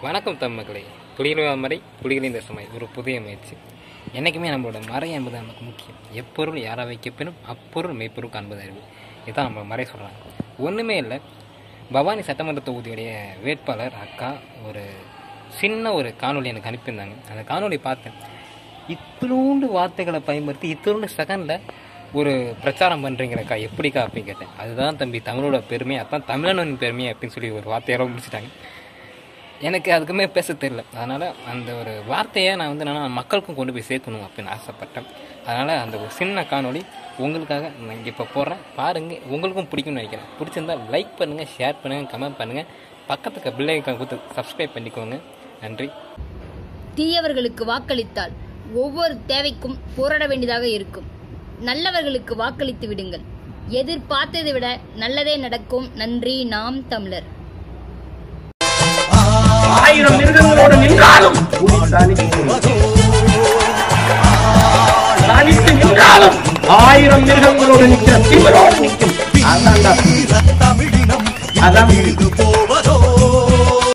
வணக்கம் தமிழ் மக்களை புலிகளின் மறை புலிகளின் தசமை ஒரு புதிய முயற்சி. என்றைக்குமே நம்மளோட மறை என்பது நமக்கு முக்கியம். எப்பொருள் யாரை வைக்கப்பெனும் அப்பொருள் மெய்ப்பொருள் காண்பது அறிவு. இதுதான் நம்ம மறை சொல்கிறாங்க ஒன்றுமே இல்லை. பவானி சட்டமன்ற தொகுதியுடைய வேட்பாளர் அக்கா ஒரு சின்ன ஒரு காணொலி எனக்கு அனுப்பியிருந்தாங்க. அந்த காணொலி பார்த்தேன். இத்தினோண்டு வார்த்தைகளை பயன்படுத்தி இத்தினோண்டு செகண்டில் ஒரு பிரச்சாரம் பண்ணுறீங்களக்கா எப்படிக்கா அப்படின்னு கேட்டேன். அதுதான் தம்பி தமிழோட பெருமை அதான் தமிழனின் பெருமை அப்படின்னு சொல்லி ஒரு வார்த்தையோட முடிச்சிட்டாங்க. எனக்கு அதுக்குமே பேச தெரியல. அதனால் அந்த ஒரு வார்த்தையை நான் வந்து நான் மக்களுக்கும் கொண்டு போய் சேர்க்கணும் அப்படின்னு ஆசைப்பட்டேன். அதனால் அந்த ஒரு சின்ன காணொளி உங்களுக்காக நான் இப்போ போடுறேன். பாருங்கள் உங்களுக்கும் பிடிக்கும்னு நினைக்கிறேன். பிடிச்சிருந்தா லைக் பண்ணுங்கள் ஷேர் பண்ணுங்கள் கமெண்ட் பண்ணுங்கள் பக்கத்துக்கு பிள்ளைங்க கொடுத்து சப்ஸ்கிரைப் பண்ணிக்கோங்க. நன்றி. தீயவர்களுக்கு வாக்களித்தால் ஒவ்வொரு தேவைக்கும் போராட வேண்டியதாக இருக்கும். நல்லவர்களுக்கு வாக்களித்து விடுங்கள். எதிர்பார்த்ததை விட நல்லதே நடக்கும். நன்றி நாம் தமிழர். ஆயிரம் மிருகங்களோடு நின்றாலும் தனித்து நின்றாலும் ஆயிரம் மிருகங்களோடு நிற்கிற திமிரோடு நிற்கும் அதான்டா புலி. அதான் புலி.